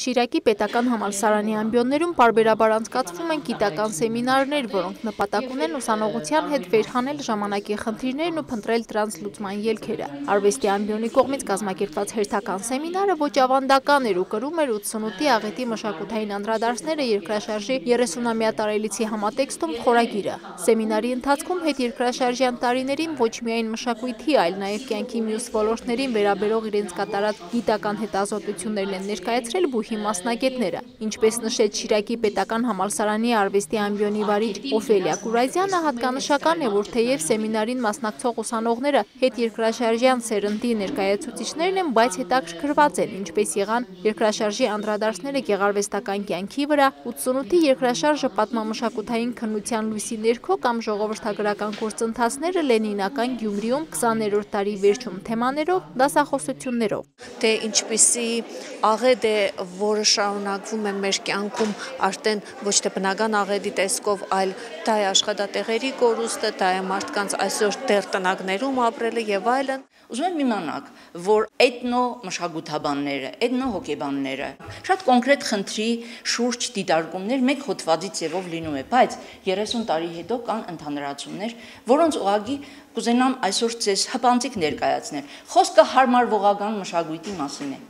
Շիրակի պետական համալսարանի ամբիոններում պարբերաբար անցկացվում են գիտական սեմինարներ, որոնք նպատակ ունեն ուսանողության հետ վերհանել ժամանակի խնդիրներն ու փնտրել դրանց լուծման ելքերը։ Արվեստի ամբիոնի կողմից կազմակերպված հերթական սեմինարը ոչ ավանդական էր ու կրում էր 88-ի աղետի մշակութային անդրադարձները երկրաշարժի 30-ամյա տարելիցի համատեքստում խորագիրը։ Սեմինարի ընթացքում հետ երկրաշարժյան տարիներին ոչ միայն մշակույթի, այլ նաև կյանքի մյուս ոլորտներին վերաբերող իրենց կատարած գիտական հետազոտություններն են ներկայացրել բուհի մասնագետները։ Ինչպես նշեց Շիրակի պետական համալսարանի արվեստի ամբիոնի վարիչ Օֆելիա Կուրազյանը, հատկանշական է, որ թեև սեմինարին մասնակցող ուսանողները հետ երկրաշարժյան սերնդի ներկայացուցիչներն են, բայց հետաքրքրված են, ինչպես եղան երկրաշարժի անդրադարձները գեղարվեստական կյանքի վրա, 88-ի երկրաշարժը պատմամշակութային քննության լույսի ներքո կամ ժողովրդագրական գործընթացները Լենինական Գյումրիում 20-րդ տարի վերջում թեմաներով, դասախոսություններով։ Թե ինչպիսի աղետ է, որը շարունակվում է մեր կյանքում արդեն ոչ թե բնական աղետի տեսքով, այլ դա է աշխատատեղերի կորուստը, դա է մարդկանց այսօր դեռ տնակներում ապրելը եւ այլն։ Ուզում եմ իմանաք, որ էթնո մշակութաբանները, էթնո հոգեբանները շատ կոնկրետ խնդրի շուրջ դիտարկումներ մեկ հոդվածի ձևով լինում է, բայց 30 տարի հետո կան ընդհանրացումներ, որոնց ուղագի կուզենամ այսօր ցես հպանցիկ ներկայացնել։ Խոսքը հարմարվողական մշակույթի մասին է